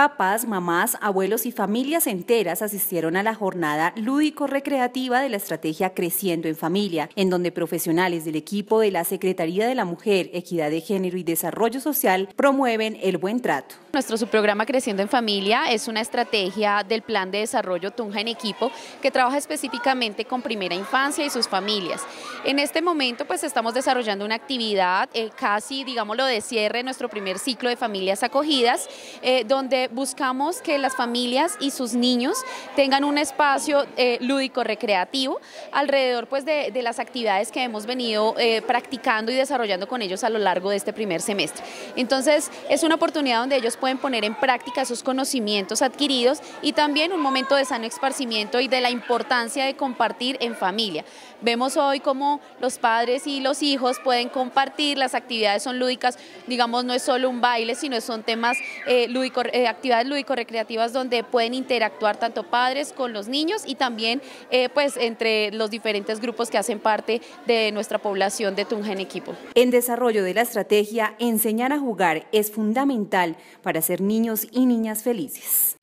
Papás, mamás, abuelos y familias enteras asistieron a la jornada lúdico-recreativa de la estrategia Creciendo en Familia, en donde profesionales del equipo de la Secretaría de la Mujer, Equidad de Género y Desarrollo Social promueven el buen trato. Nuestro subprograma Creciendo en Familia es una estrategia del Plan de Desarrollo Tunja en Equipo que trabaja específicamente con primera infancia y sus familias. En este momento pues estamos desarrollando una actividad eh, casi, digámoslo, de cierre nuestro primer ciclo de familias acogidas, eh, donde buscamos que las familias y sus niños tengan un espacio eh, lúdico recreativo alrededor pues de, las actividades que hemos venido practicando y desarrollando con ellos a lo largo de este primer semestre. Entonces es una oportunidad donde ellos pueden poner en práctica esos conocimientos adquiridos y también un momento de sano esparcimiento y de la importancia de compartir en familia. Vemos hoy cómo los padres y los hijos pueden compartir, las actividades son lúdicas, digamos, no es solo un baile, sino son temas eh, lúdico, eh, actividades lúdico-recreativas donde pueden interactuar tanto padres con los niños y también eh, pues entre los diferentes grupos que hacen parte de nuestra población de Tunja en equipo. En desarrollo de la estrategia, enseñar a jugar es fundamental para ser niños y niñas felices.